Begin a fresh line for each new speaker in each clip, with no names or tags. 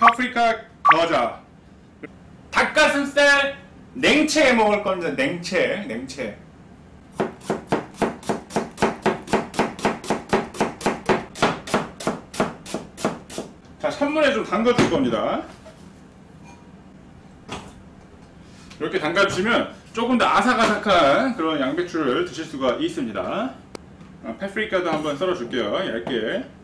파프리카 겨자. 닭가슴살 냉채 먹을 겁니다 냉채 냉채. 자 찬물에 좀 담가 줄 겁니다. 이렇게 담가 주시면 조금 더 아삭아삭한 그런 양배추를 드실 수가 있습니다. 아, 파프리카도 한번 썰어 줄게요. 얇게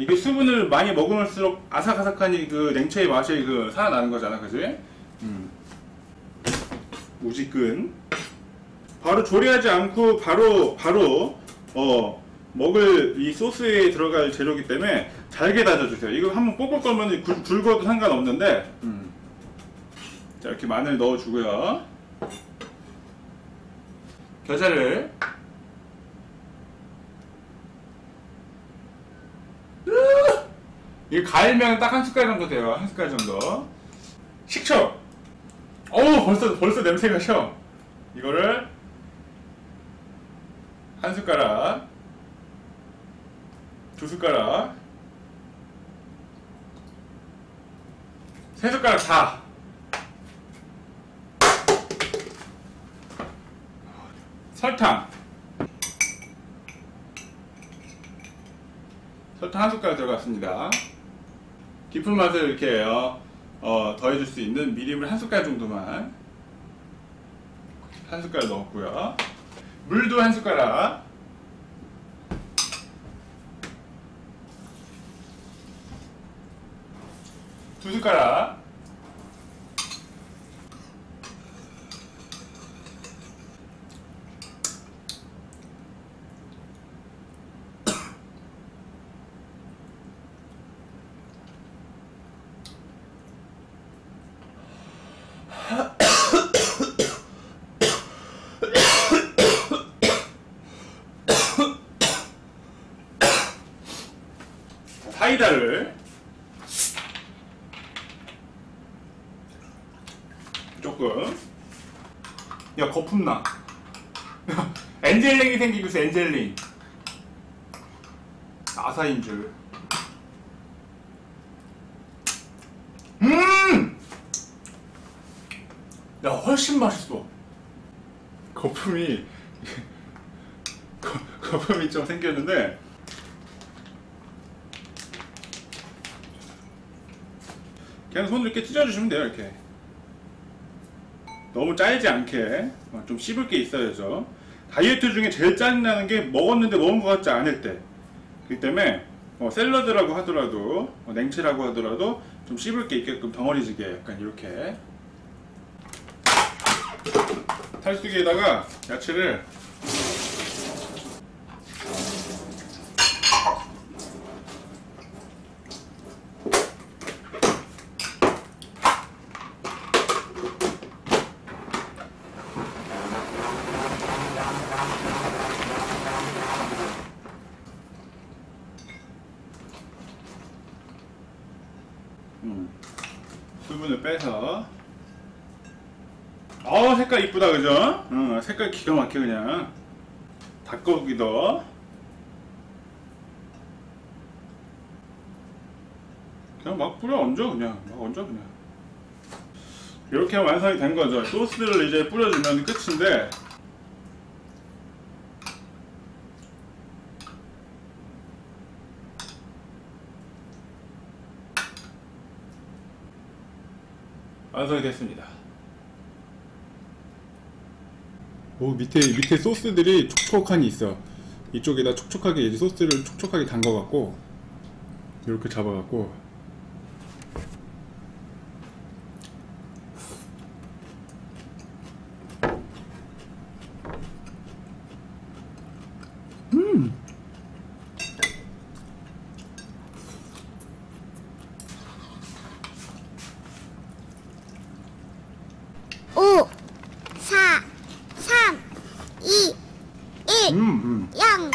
이게 수분을 많이 먹을수록 아삭아삭한 그 냉채의 맛이 그 살아나는 거잖아, 그지? 음. 무지근. 바로 조리하지 않고 바로 바로 어 먹을 이 소스에 들어갈 재료기 때문에 잘게 다져주세요. 이거 한번 뽑을 거면 굵, 굵어도 상관없는데. 음. 자 이렇게 마늘 넣어주고요. 겨자를 이거 갈면 딱 한 숟갈 정도 돼요. 한 숟갈 정도. 식초. 어우 벌써 벌써 냄새가 셔. 이거를 한 숟가락, 두 숟가락, 세 숟가락 다. 설탕. 설탕 한 숟가락 들어갔습니다. 깊은 맛을 이렇게 어, 어, 더해줄 수 있는 미림을 한 숟갈 정도만. 한 숟갈 넣었고요. 물도 한 숟가락. 두 숟가락 사이다를. 조금. 야 거품나. 엔젤링이 생기고 있어 엔젤링. 아사인 줄. 음! 야 훨씬 맛있어. 거품이 거, 거품이 좀 생겼는데 그냥 손으로 이렇게 찢어주시면 돼요 이렇게. 너무 짜지 않게 어, 좀 씹을 게 있어야죠 다이어트 중에 제일 짜증나는 게 먹었는데 먹은 것 같지 않을 때. 그렇기 때문에 어, 샐러드라고 하더라도 어, 냉채라고 하더라도 좀 씹을 게 있게끔 덩어리지게 약간 이렇게. 탈수기에다가 야채를 수분을 빼서. 어 색깔 이쁘다 그죠? 응, 색깔 기가 막혀 그냥. 닭고기도 그냥 막 뿌려 얹어 그냥. 막 얹어 그냥. 이렇게 완성이 된 거죠. 소스를 이제 뿌려주면 끝인데 완성이 됐습니다. 오 밑에 밑에 소스들이 촉촉하니 있어. 이쪽에다 촉촉하게 소스를 촉촉하게 담가갖고 이렇게 잡아갖고
양.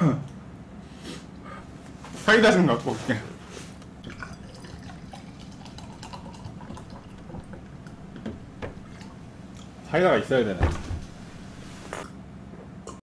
음, 사이다 좀 갖고 올게. 사이다가 있어야 되네.